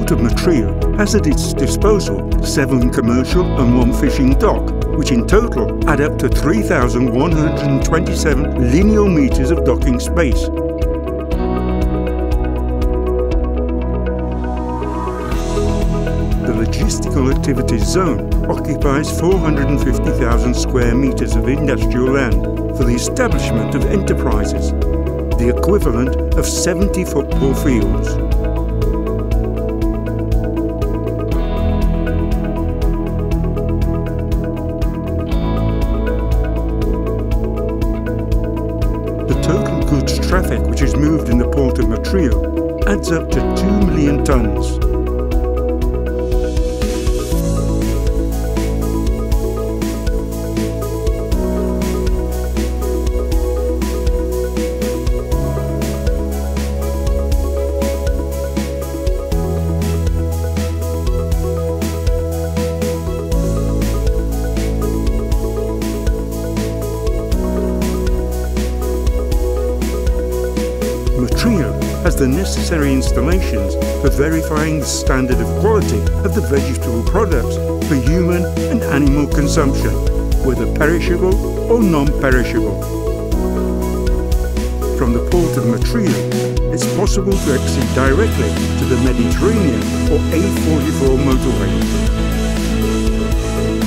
port of Motril has at its disposal seven commercial and one fishing dock, which in total add up to 3,127 lineal metres of docking space. The logistical activities zone occupies 450,000 square metres of industrial land for the establishment of enterprises, the equivalent of 70 football fields. Which is moved in the port of Motril adds up to 2 million tonnes. The necessary installations for verifying the standard of quality of the vegetable products for human and animal consumption, whether perishable or non-perishable. From the port of Motril, it's possible to exit directly to the Mediterranean or A44 motorway.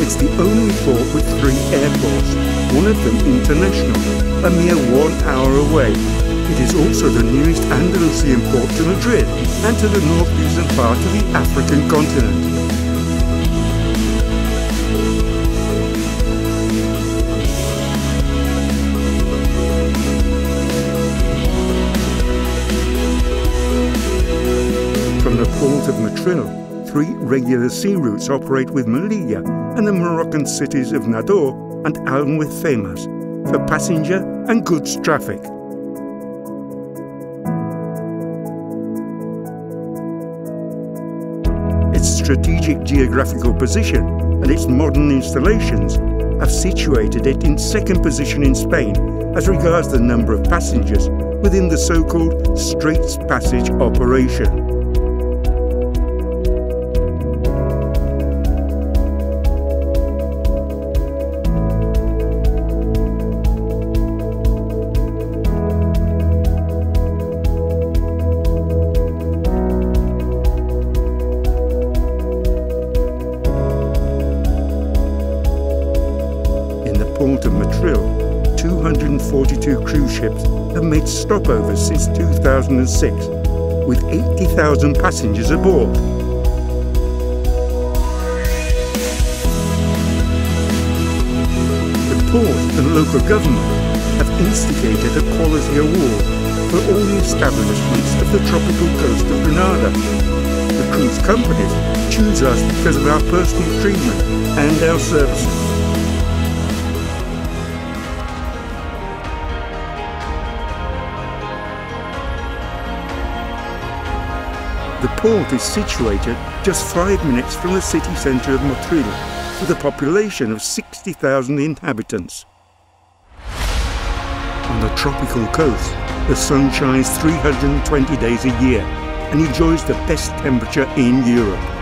It's the only port with three airports, one of them international, a mere one hour away it is also the nearest Andalusian port to Madrid and to the northeastern part of the African continent. From the port of Motril, three regular sea routes operate with Melilla and the Moroccan cities of Nador and Alhucemas for passenger and goods traffic. Strategic geographical position and its modern installations have situated it in second position in Spain as regards the number of passengers within the so-called Straits Passage operation. Port of Motril, 242 cruise ships have made stopovers since 2006, with 80,000 passengers aboard. The port and local government have instigated a quality award for all the establishments of the tropical coast of Granada. The cruise companies choose us because of our personal treatment and our services. The port is situated just five minutes from the city centre of Motril, with a population of 60,000 inhabitants. On the tropical coast, the sun shines 320 days a year and enjoys the best temperature in Europe.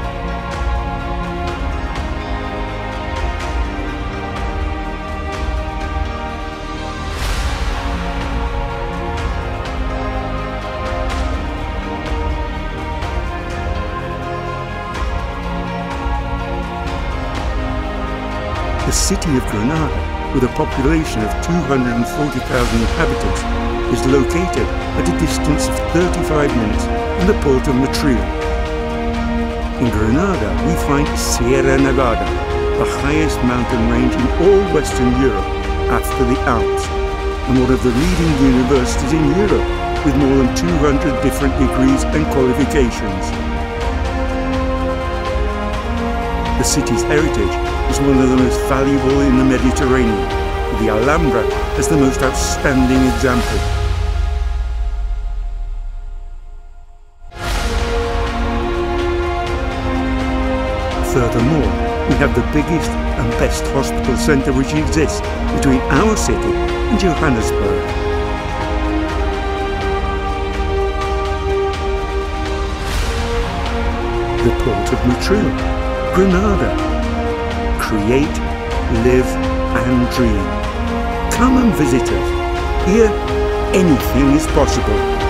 The city of Granada, with a population of 240,000 inhabitants, is located at a distance of 35 minutes from the port of Motril. In Granada, we find Sierra Nevada, the highest mountain range in all Western Europe after the Alps, and one of the leading universities in Europe with more than 200 different degrees and qualifications. The city's heritage is one of the most valuable in the Mediterranean, with the Alhambra as the most outstanding example. Furthermore, we have the biggest and best hospital centre which exists between our city and Johannesburg. the port of Motril, Granada. Create, live and dream. Come and visit us. Here, anything is possible.